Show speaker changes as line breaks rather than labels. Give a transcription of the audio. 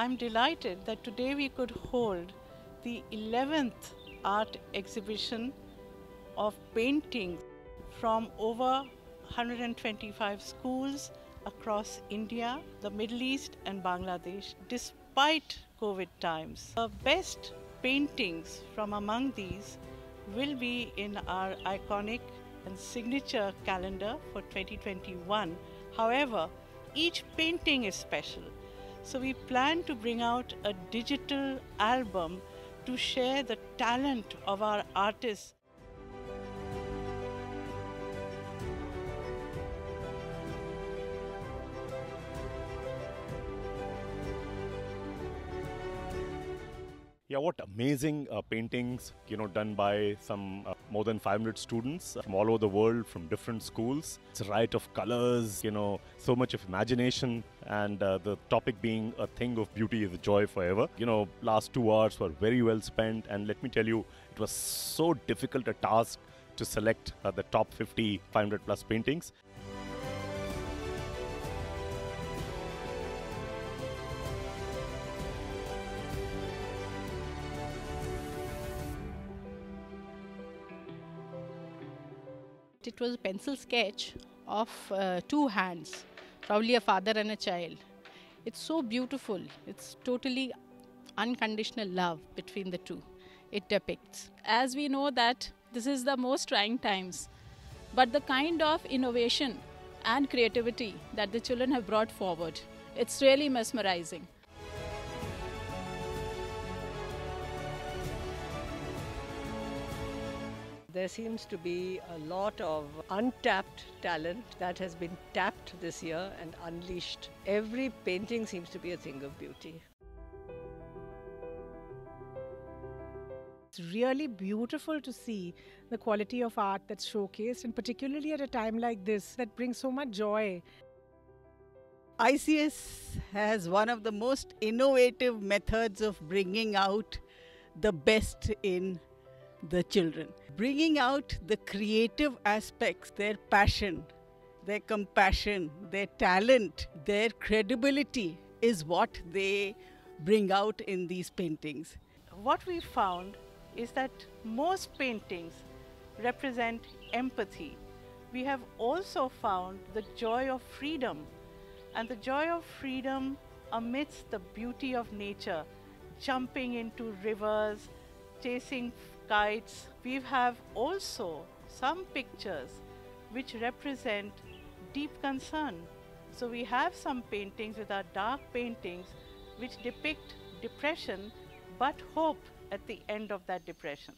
I'm delighted that today we could hold the 11th art exhibition of paintings from over 125 schools across India, the Middle East, and Bangladesh, despite COVID times. The best paintings from among these will be in our iconic and signature calendar for 2021. However, each painting is special. So we plan to bring out a digital album to share the talent of our artists.
Yeah, what amazing uh, paintings, you know, done by some uh, more than 500 students from all over the world from different schools. It's a riot of colors, you know, so much of imagination, and uh, the topic being a thing of beauty is a joy forever. You know, last two hours were very well spent, and let me tell you, it was so difficult a task to select uh, the top 50 500 plus paintings.
It was a pencil sketch of uh, two hands, probably a father and a child. It's so beautiful. It's totally unconditional love between the two. It depicts.
As we know that this is the most trying times, but the kind of innovation and creativity that the children have brought forward, it's really mesmerizing.
There seems to be a lot of untapped talent that has been tapped this year and unleashed. Every painting seems to be a thing of beauty.
It's really beautiful to see the quality of art that's showcased, and particularly at a time like this that brings so much joy.
ICS has one of the most innovative methods of bringing out the best in the children. Bringing out the creative aspects, their passion, their compassion, their talent, their credibility is what they bring out in these paintings.
What we found is that most paintings represent empathy. We have also found the joy of freedom and the joy of freedom amidst the beauty of nature, jumping into rivers, chasing kites. We have also some pictures which represent deep concern. So we have some paintings with our dark paintings which depict depression but hope at the end of that depression.